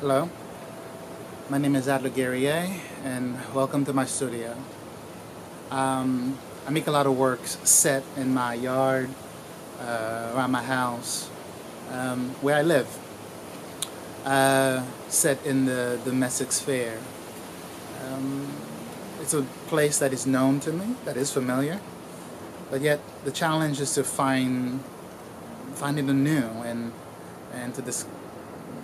Hello, my name is Adler Guerrier, and welcome to my studio. Um, I make a lot of works set in my yard, uh, around my house, um, where I live, uh, set in the domestic sphere. Um, it's a place that is known to me, that is familiar, but yet the challenge is to find finding the new and and to dis-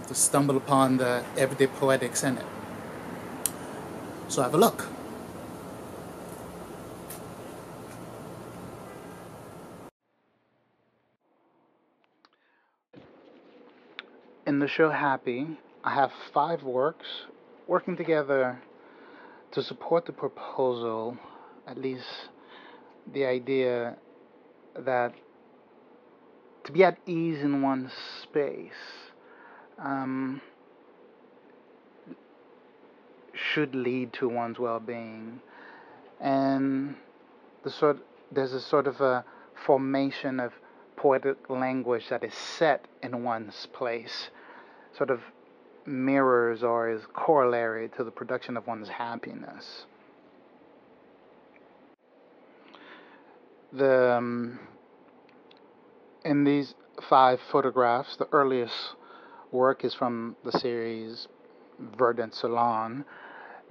to stumble upon the everyday poetics in it. So have a look. In the show Happy, I have five works working together to support the proposal, at least the idea that to be at ease in one's space um, should lead to one's well-being, and the sort there's a sort of a formation of poetic language that is set in one's place, sort of mirrors or is corollary to the production of one's happiness. The um, in these five photographs, the earliest work is from the series Verdant Salon,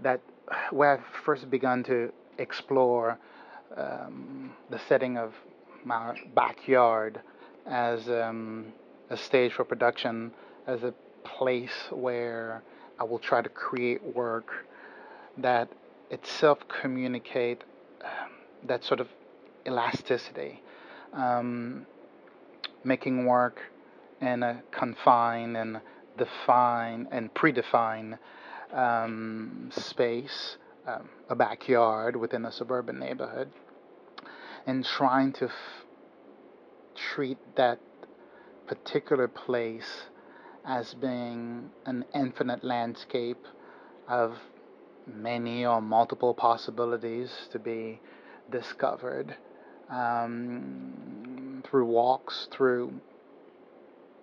that where I've first begun to explore um, the setting of my backyard as um, a stage for production, as a place where I will try to create work that itself communicate um, that sort of elasticity, um, making work in a confined and define and predefine um, space, um, a backyard within a suburban neighborhood, and trying to f- treat that particular place as being an infinite landscape of many or multiple possibilities to be discovered um, through walks, through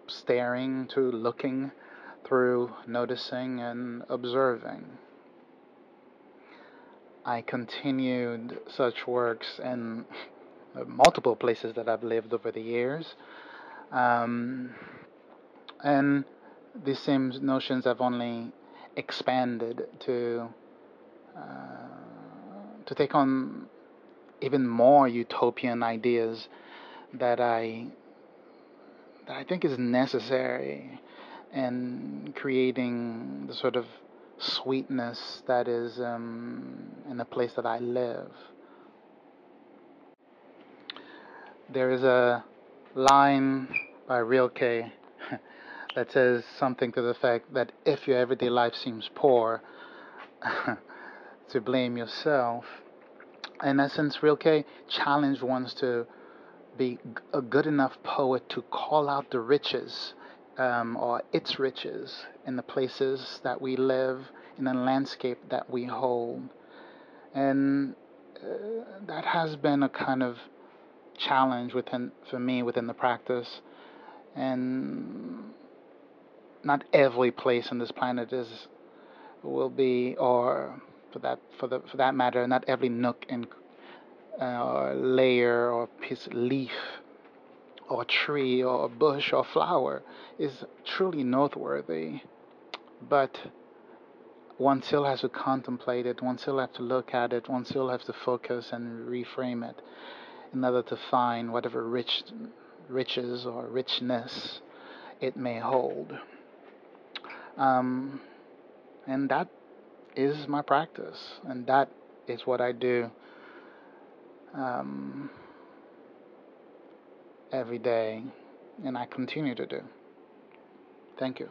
staring, to looking, through noticing and observing. I continued such works in multiple places that I've lived over the years. Um, and these same notions have only expanded to uh, to take on even more utopian ideas that I that I think is necessary in creating the sort of sweetness that is um, in the place that I live. There is a line by Rilke that says something to the effect that if your everyday life seems poor, to blame yourself. In essence, Rilke challenged ones to be a good enough poet to call out the riches um, or its riches in the places that we live, in the landscape that we hold. And uh, that has been a kind of challenge within for me within the practice. And not every place on this planet is will be, or for that for the for that matter, not every nook and uh, layer or piece leaf or tree or bush or flower is truly noteworthy, but one still has to contemplate it, one still has to look at it, one still has to focus and reframe it in order to find whatever rich riches or richness it may hold. Um, and that is my practice, and that is what I do um, every day, and I continue to do. Thank you.